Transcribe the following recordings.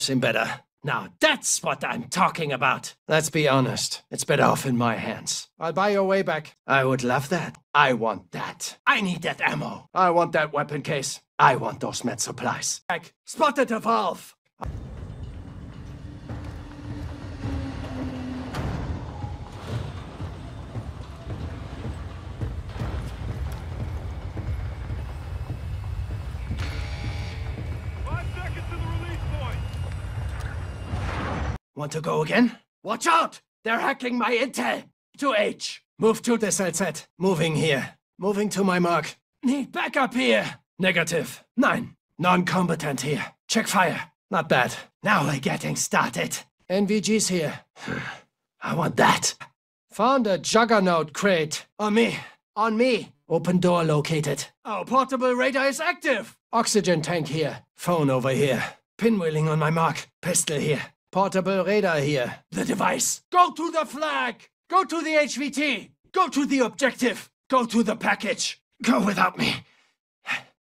Seem better. Now that's what I'm talking about. Let's be honest. It's better off in my hands. I'll buy your way back. I would love that. I want that. I need that ammo. I want that weapon case. I want those med supplies. Back. Spotted a valve. Want to go again? Watch out! They're hacking my intel! To H. Move to the this LZ. Moving here. Moving to my mark. Need backup here. Negative. Nine. Non-combatant here. Check fire. Not bad. Now we're getting started. NVG's here. I want that. Found a juggernaut crate. On me. On me. Open door located. Our portable radar is active. Oxygen tank here. Phone over here. Pinwheeling on my mark. Pistol here. Portable radar here. The device. Go to the flag. Go to the HVT. Go to the objective. Go to the package. Go without me.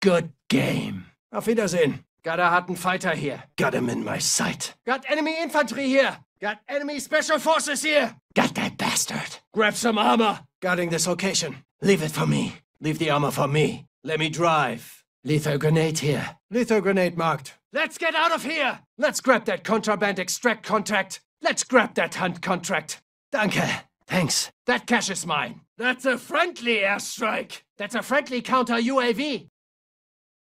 Good game. Auf Wiedersehen. Got a harten fighter here. Got him in my sight. Got enemy infantry here. Got enemy special forces here. Got that bastard. Grab some armor. Guarding this location. Leave it for me. Leave the armor for me. Let me drive. Lethal grenade here. Lethal grenade marked. Let's get out of here. Let's grab that contraband extract contract. Let's grab that hunt contract. Danke. Thanks. That cash is mine. That's a friendly airstrike. That's a friendly counter UAV.